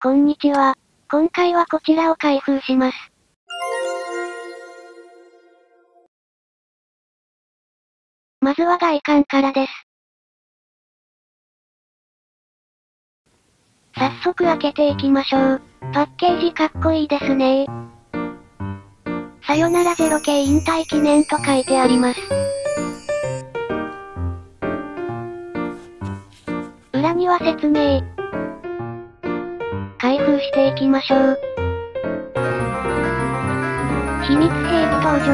こんにちは。今回はこちらを開封します。まずは外観からです。早速開けていきましょう。パッケージかっこいいですねさよならゼロ系引退記念と書いてあります。裏には説明。開封していきましょう。秘密兵器登場。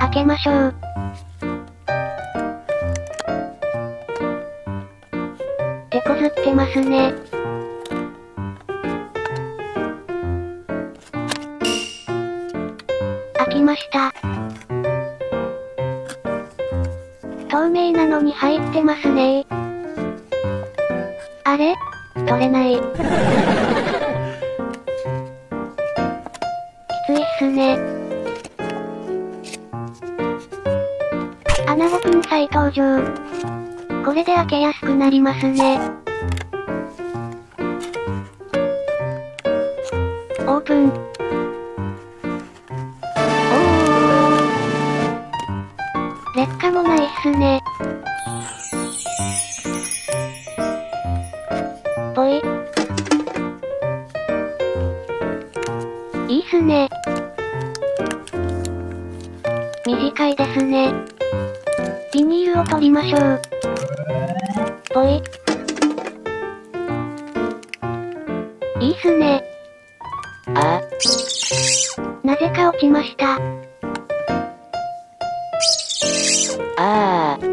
開けましょう。手こずってますね。開きました。透明なのに入ってますねあれ？取れない。きついっすね。アナゴくん再登場。これで開けやすくなりますね。オープン。おー。劣化もないっすね。いいっすね。短いですね。ビニールを取りましょう。ぽい。いいっすね。あ、なぜか落ちました。あー、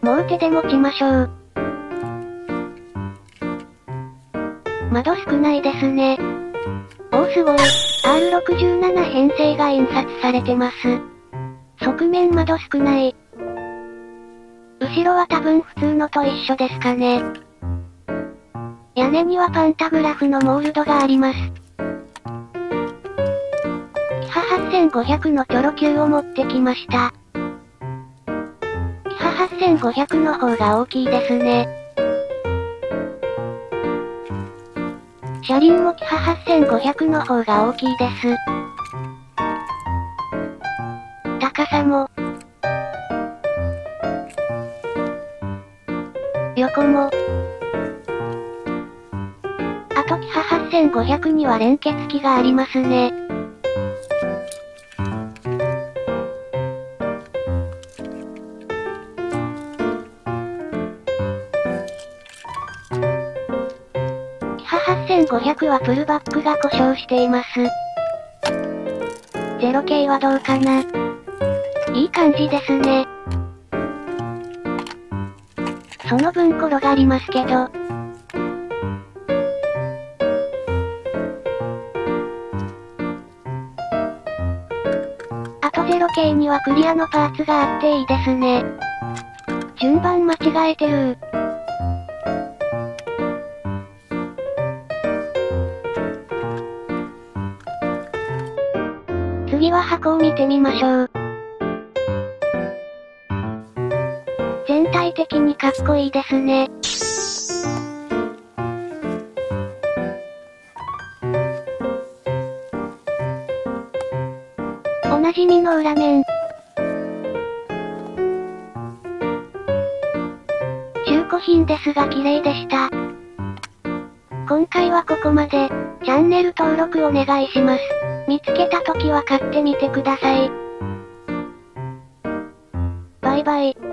もう手で持ちましょう。窓少ないですね。おーすごい。R67 編成が印刷されてます。側面窓少ない。後ろは多分普通のと一緒ですかね。屋根にはパンタグラフのモールドがあります。キハ8500のチョロ Q を持ってきました。キハ8500の方が大きいですね。車輪もキハ8500の方が大きいです。高さも。横も。あとキハ8500には連結機がありますね。キハ8500はプルバックが故障しています。ゼロ系はどうかな？いい感じですね。その分転がりますけど。あとゼロ系にはクリアのパーツがあっていいですね。順番間違えてる次は箱を見てみましょう。全体的にかっこいいですね。おなじみの裏面。中古品ですが綺麗でした。今回はここまで、チャンネル登録お願いします。見つけた時は買ってみてください。バイバイ。